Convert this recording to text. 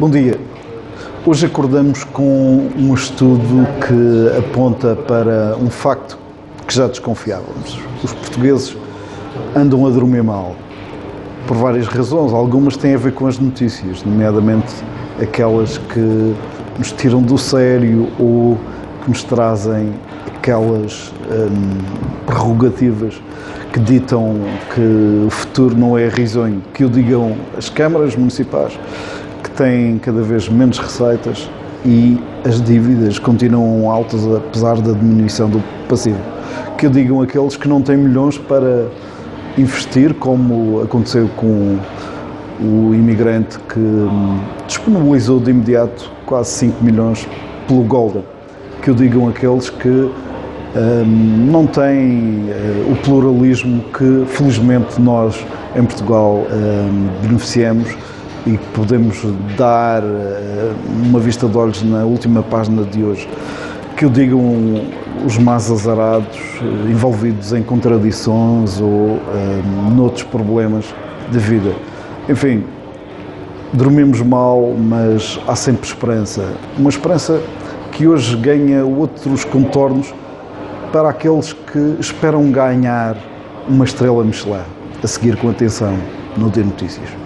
Bom dia. Hoje acordamos com um estudo que aponta para um facto que já desconfiávamos. Os portugueses andam a dormir mal, por várias razões. Algumas têm a ver com as notícias, nomeadamente aquelas que nos tiram do sério ou que nos trazem aquelas hum, prerrogativas que ditam que o futuro não é risonho, que o digam as câmaras municipais, que têm cada vez menos receitas e as dívidas continuam altas apesar da diminuição do passivo. Que digam aqueles que não têm milhões para investir, como aconteceu com o imigrante que hum, disponibilizou de imediato quase 5 milhões pelo Golden. Que o digam aqueles que um, não têm uh, o pluralismo que felizmente nós em Portugal um, beneficiamos e que podemos dar uh, uma vista de olhos na última página de hoje. Que o digam os mais azarados, uh, envolvidos em contradições ou um, noutros problemas de vida. Enfim, dormimos mal, mas há sempre esperança. Uma esperança que hoje ganha outros contornos para aqueles que esperam ganhar uma estrela Michelin. A seguir com atenção no D Notícias.